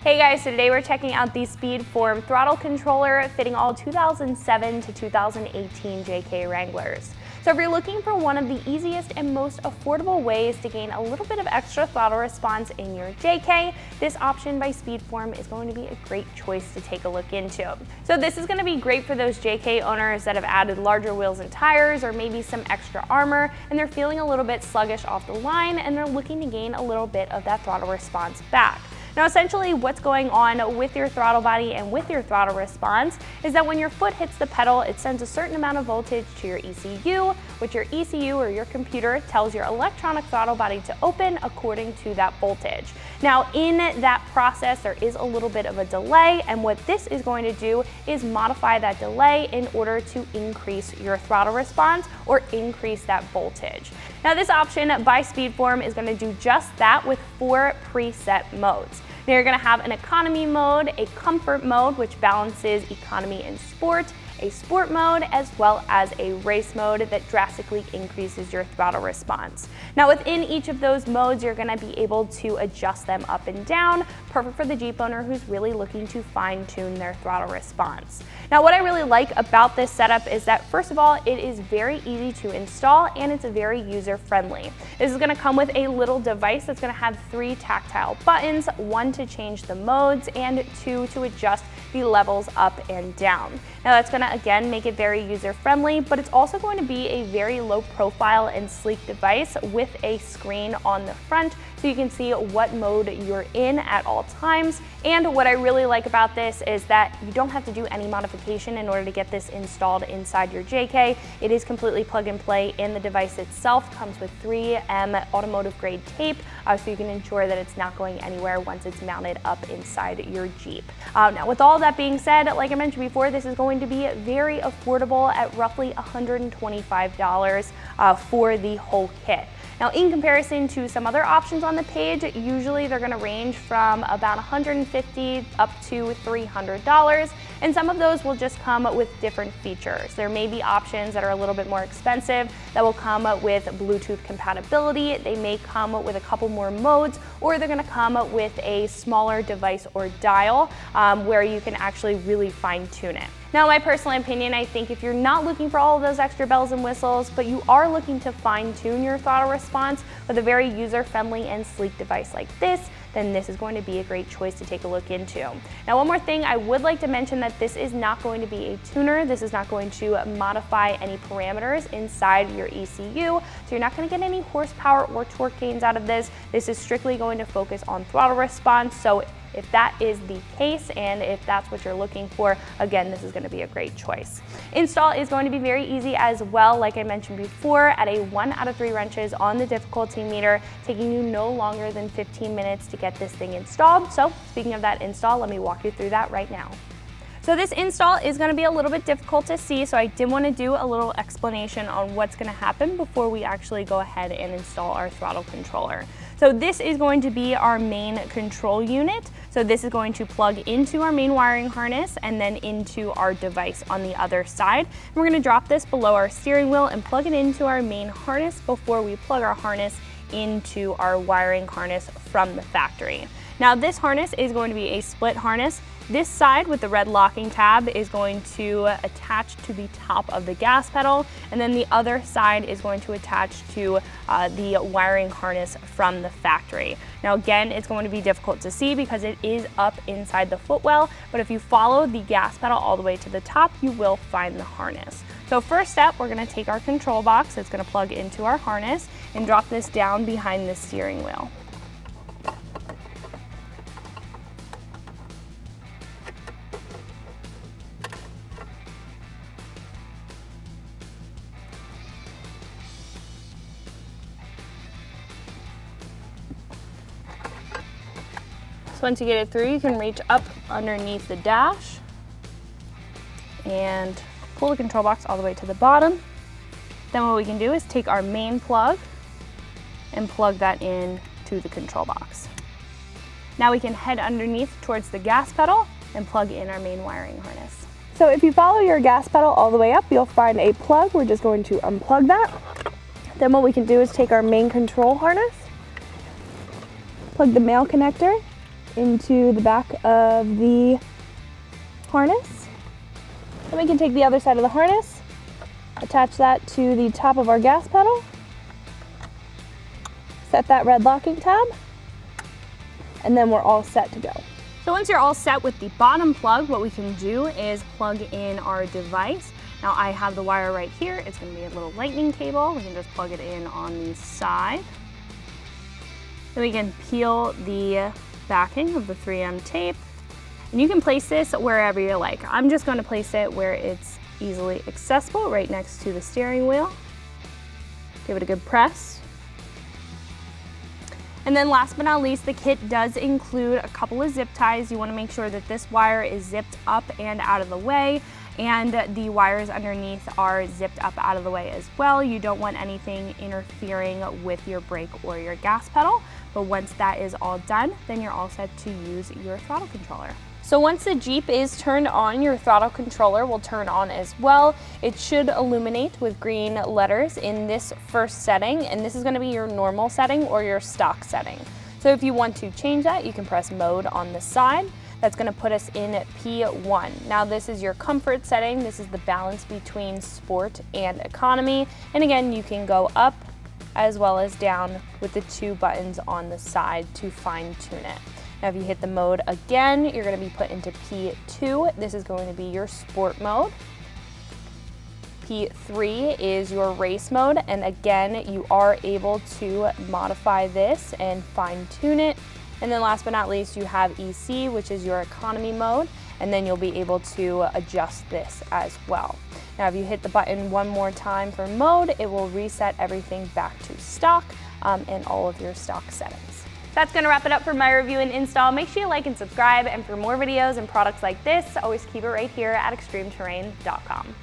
Hey guys, so today we're checking out the Speedform throttle controller fitting all 2007 to 2018 JK Wranglers. So if you're looking for one of the easiest and most affordable ways to gain a little bit of extra throttle response in your JK, this option by Speedform is going to be a great choice to take a look into. So this is going to be great for those JK owners that have added larger wheels and tires or maybe some extra armor and they're feeling a little bit sluggish off the line and they're looking to gain a little bit of that throttle response back. Now essentially what's going on with your throttle body and with your throttle response is that when your foot hits the pedal, it sends a certain amount of voltage to your ECU, which your ECU or your computer tells your electronic throttle body to open according to that voltage. Now in that process, there is a little bit of a delay and what this is going to do is modify that delay in order to increase your throttle response or increase that voltage. Now this option by Speedform is gonna do just that with four preset modes. Now you're gonna have an economy mode, a comfort mode, which balances economy and sport, a sport mode, as well as a race mode that drastically increases your throttle response. Now within each of those modes, you're gonna be able to adjust them up and down, perfect for the Jeep owner who's really looking to fine tune their throttle response. Now what I really like about this setup is that first of all, it is very easy to install and it's very user friendly. This is gonna come with a little device that's gonna have three tactile buttons, one to change the modes and two to adjust the levels up and down. Now that's gonna again make it very user friendly, but it's also going to be a very low profile and sleek device with a screen on the front so you can see what mode you're in at all times. And what I really like about this is that you don't have to do any modification in order to get this installed inside your JK. It is completely plug and play in the device itself, comes with 3M automotive grade tape, uh, so you can ensure that it's not going anywhere once it's mounted up inside your Jeep. Uh, now with all that being said, like I mentioned before, this is going to be very affordable at roughly $125 uh, for the whole kit. Now in comparison to some other options on the page, usually they're gonna range from about 150 up to $300 and some of those will just come with different features. There may be options that are a little bit more expensive that will come with Bluetooth compatibility. They may come with a couple more modes or they're gonna come with a smaller device or dial um, where you can actually really fine tune it. Now, my personal opinion, I think if you're not looking for all of those extra bells and whistles, but you are looking to fine tune your throttle response with a very user-friendly and sleek device like this, then this is going to be a great choice to take a look into. Now, one more thing, I would like to mention that this is not going to be a tuner. This is not going to modify any parameters inside your ECU, so you're not gonna get any horsepower or torque gains out of this. This is strictly going to focus on throttle response, so if that is the case and if that's what you're looking for, again, this is gonna be a great choice. Install is going to be very easy as well, like I mentioned before, at a one out of three wrenches on the difficulty meter, taking you no longer than 15 minutes to get this thing installed. So speaking of that install, let me walk you through that right now. So this install is gonna be a little bit difficult to see, so I did wanna do a little explanation on what's gonna happen before we actually go ahead and install our throttle controller. So this is going to be our main control unit. So this is going to plug into our main wiring harness and then into our device on the other side. And we're gonna drop this below our steering wheel and plug it into our main harness before we plug our harness into our wiring harness from the factory. Now this harness is going to be a split harness. This side with the red locking tab is going to attach to the top of the gas pedal, and then the other side is going to attach to uh, the wiring harness from the factory. Now again, it's going to be difficult to see because it is up inside the footwell, but if you follow the gas pedal all the way to the top, you will find the harness. So first step, we're gonna take our control box, it's gonna plug into our harness, and drop this down behind the steering wheel. So once you get it through, you can reach up underneath the dash and pull the control box all the way to the bottom. Then what we can do is take our main plug and plug that in to the control box. Now we can head underneath towards the gas pedal and plug in our main wiring harness. So if you follow your gas pedal all the way up, you'll find a plug. We're just going to unplug that. Then what we can do is take our main control harness, plug the male connector into the back of the harness. Then we can take the other side of the harness, attach that to the top of our gas pedal, set that red locking tab, and then we're all set to go. So once you're all set with the bottom plug, what we can do is plug in our device. Now I have the wire right here. It's gonna be a little lightning cable. We can just plug it in on the side. Then we can peel the backing of the 3M tape. And you can place this wherever you like. I'm just gonna place it where it's easily accessible, right next to the steering wheel. Give it a good press. And then last but not least, the kit does include a couple of zip ties. You wanna make sure that this wire is zipped up and out of the way and the wires underneath are zipped up out of the way as well. You don't want anything interfering with your brake or your gas pedal, but once that is all done, then you're all set to use your throttle controller. So once the Jeep is turned on, your throttle controller will turn on as well. It should illuminate with green letters in this first setting, and this is gonna be your normal setting or your stock setting. So if you want to change that, you can press mode on the side. That's gonna put us in P1. Now this is your comfort setting. This is the balance between sport and economy. And again, you can go up as well as down with the two buttons on the side to fine tune it. Now if you hit the mode again, you're gonna be put into P2. This is going to be your sport mode. P3 is your race mode, and again, you are able to modify this and fine tune it. And then last but not least, you have EC, which is your economy mode, and then you'll be able to adjust this as well. Now, if you hit the button one more time for mode, it will reset everything back to stock um, and all of your stock settings. That's gonna wrap it up for my review and install. Make sure you like and subscribe, and for more videos and products like this, always keep it right here at extremeterrain.com.